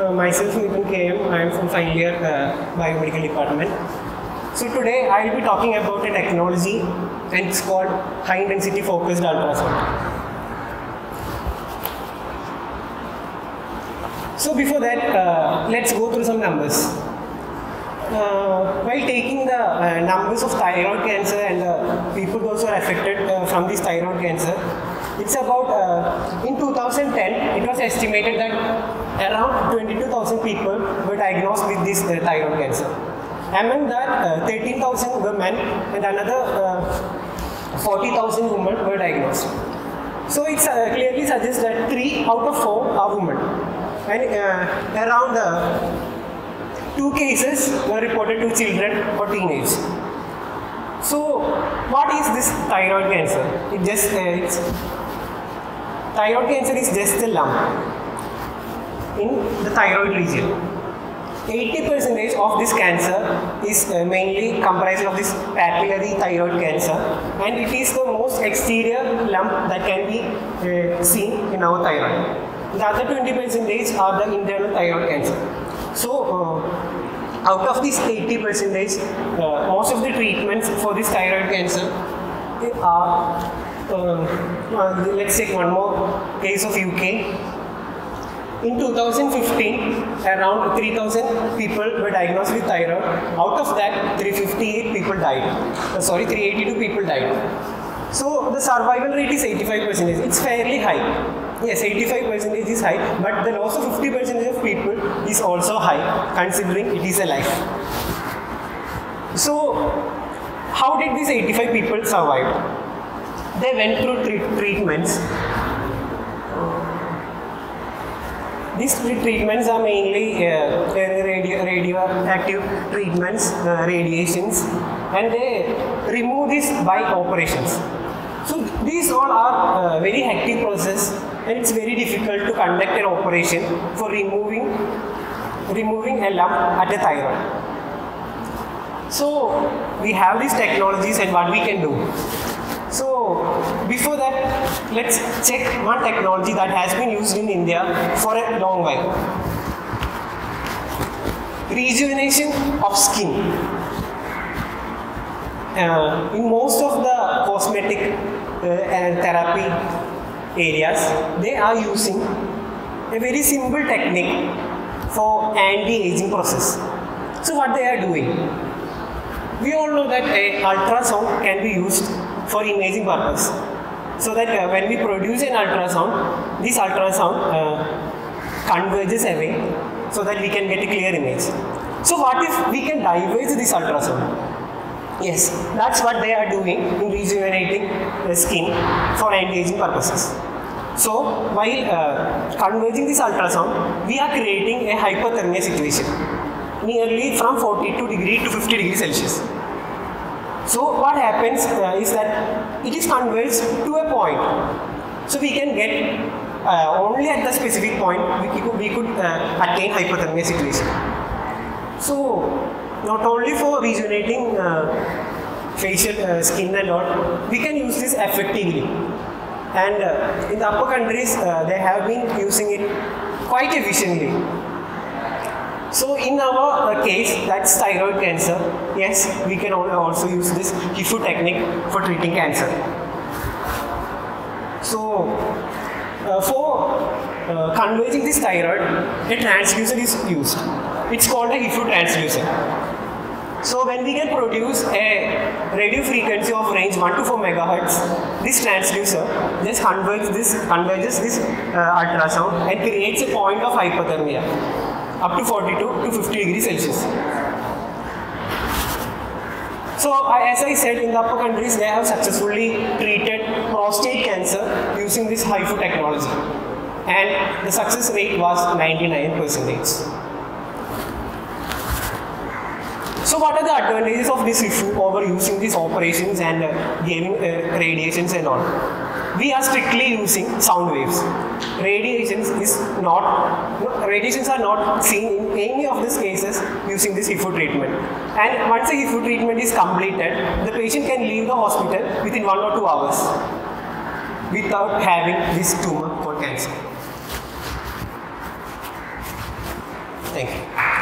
uh, myself Midhun KM. I am from final year uh, biomedical department. So today I will be talking about a technology and it's called high intensity focused ultrasound. So before that, uh, let's go through some numbers. Uh, while taking the uh, numbers of thyroid cancer and the people are affected uh, from this thyroid cancer, it's about uh, in 2010 it was estimated that around 22,000 people were diagnosed with this uh, thyroid cancer. Among that, uh, 13,000 were men and another uh, 40,000 women were diagnosed. So it uh, clearly suggests that three out of four are women, and around two cases were reported to children or teenagers. So, what is this thyroid cancer? It just uh, thyroid cancer is just a lump in the thyroid region. 80% of this cancer is uh, mainly comprised of this papillary thyroid cancer and it is the most exterior lump that can be uh, seen in our thyroid. The other 20% are the internal thyroid cancer. So, uh, out of this 80%, uh, most of the treatments for this thyroid cancer are, uh, uh, let's take one more case of UK. In 2015, around 3000 people were diagnosed with thyroid. Out of that, 358 people died. Uh, sorry, 382 people died. So the survival rate is 85%. It's fairly high. Yes, 85% is high, but the loss of 50% of people is also high, considering it is a life. So, how did these 85 people survive? They went through tre- treatments these treatments are mainly uh, radio, radioactive treatments, uh, radiations, and they remove this by operations. So these all are uh, very hectic process, and it's very difficult to conduct an operation for removing removing a lump at a thyroid. So we have these technologies, and what we can do. Before that, let's check one technology that has been used in India for a long while. Rejuvenation of skin. Uh, in most of the cosmetic uh, and therapy areas, they are using a very simple technique for anti-aging process. So what they are doing? We all know that a ultrasound can be used for imaging purpose. So that uh, when we produce an ultrasound, this ultrasound uh, converges away so that we can get a clear image. So what if we can diverge this ultrasound? Yes, that's what they are doing in rejuvenating the skin for anti-aging purposes. So while uh, converging this ultrasound, we are creating a hypothermia situation nearly from 42 degree to 50 degree Celsius. So what happens uh, is that it is converged to a point. So we can get uh, only at the specific point we could, we could uh, attain hypothermia situation. So not only for rejuvenating uh, facial uh, skin and all, we can use this effectively. And uh, in the upper countries, they have been using it quite efficiently. So in our uh, case, that's thyroid cancer. Yes, we can also use this HIFU technique for treating cancer. So uh, for uh, converging this thyroid, a transducer is used. It's called a HIFU transducer. So when we can produce a radio frequency of range 1 to 4 megahertz, this transducer just converges this, converges this uh, ultrasound and creates a point of hypothermia up to 42 to 50 degrees Celsius. So as I said, in the upper countries, they have successfully treated prostate cancer using this HIFU technology. And the success rate was 99%. So what are the advantages of this HIFU over using these operations and uh, giving uh, radiations and all? We are strictly using sound waves. Radiations is not, no, radiations are not seen in any of these cases using this HIFU treatment. And once the HIFU treatment is completed, the patient can leave the hospital within one or two hours without having this tumor or cancer. Thank you.